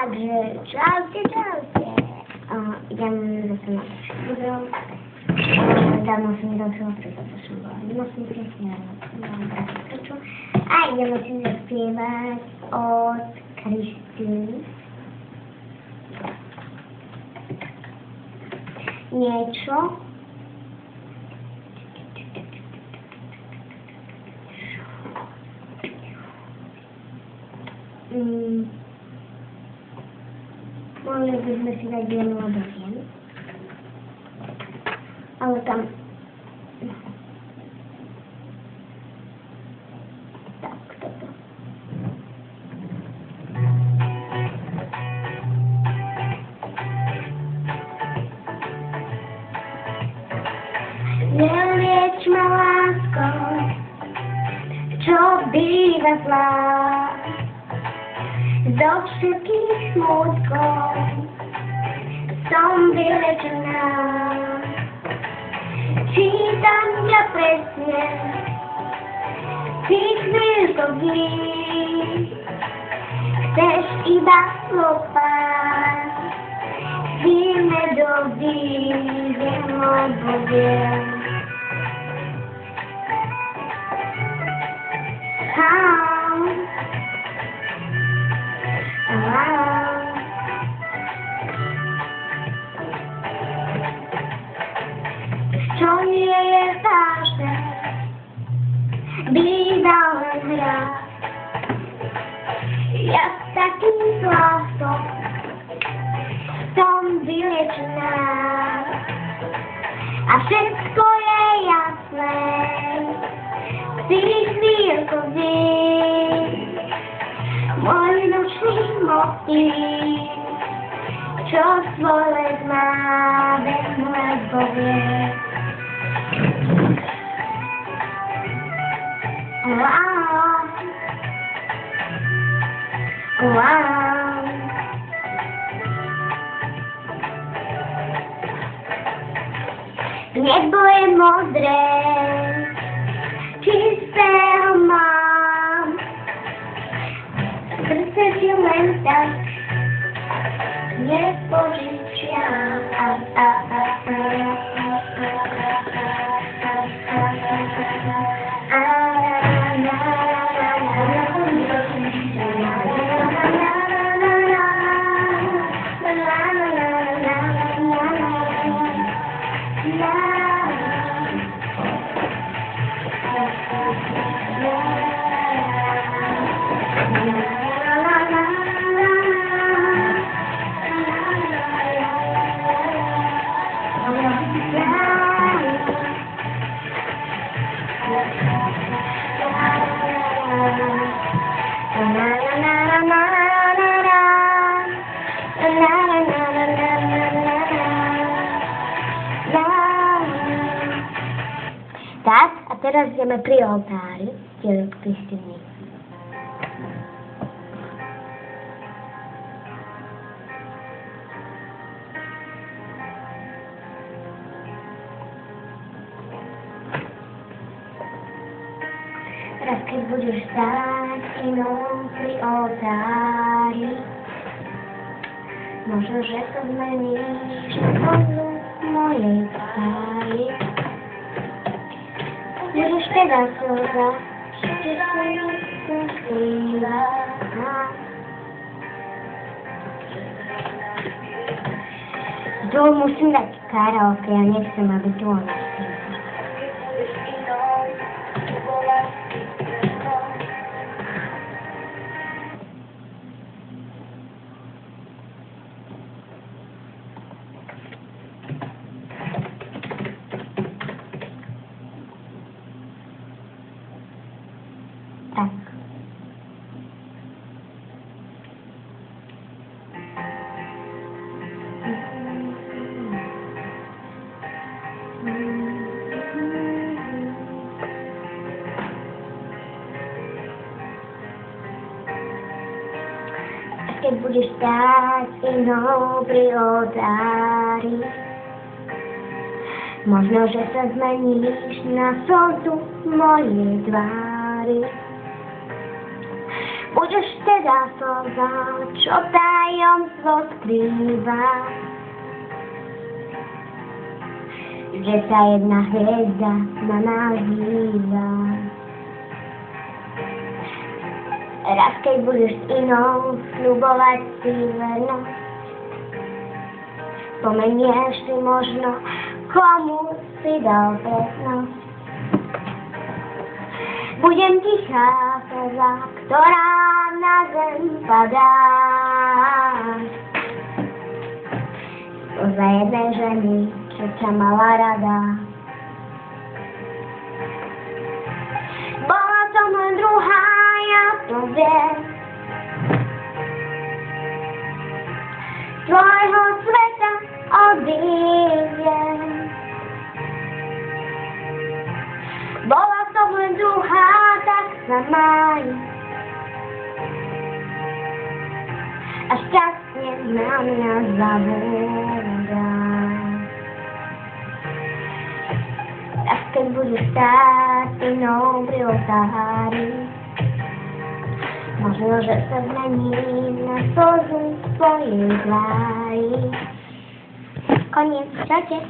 Także czarcie, czarcie. Idziemy na samochód. Dawno sobie dobrze opryta poszła. No sobie pięknie. A idziemy sobie zaśpiewać od Krystyny. Nieczo. Mm. Mohli by sme si dať jednu alebo jednu. Ale tam... Tak, toto. Nelieč ma láskou, čo býva zlá do všetkých smutkov som vylečená. Čítam ťa presne, tých chvíľkov dní. Chceš iba slopať, zimné doby, viem, A všetko je jasné, v tých chvíľkoch môj nočný motív, čo svoje má, viem, lebo vie. Wow. Wow. Nebo je modré, čisté ho mám, srdce ti len tak nepožičiam. Tak, a teraz ideme pri oltári, kde Teraz keď budeš stáť inom pri oltári, možno, že to zmeníš na kozu mojej tvári. Budeš teda slza, že si skrýva. Tu musím dať karaoke, ja nechcem, aby tu keď budeš stáť inou pri oltári, možno, že sa zmeníš na slzu mojej tvári. Budeš teda slza, čo tajomstvo skrýva. Že sa jedna hviezda na nás díva. Raz, keď budeš inou sľubovať si vernosť, spomenieš si možno, komu si dal prednosť. Budem tichá slza, ktorá na zem padá. Slza jednej ženy, čo ťa mala rada. Z tvojho sveta odídem. Bola som len druhá, tak sa maj. A šťastne na mňa zabúdaj. Raz keď budeš stáť s inou pri možno, že sa zmení na slzu svojej tvári. Koniec, čaute.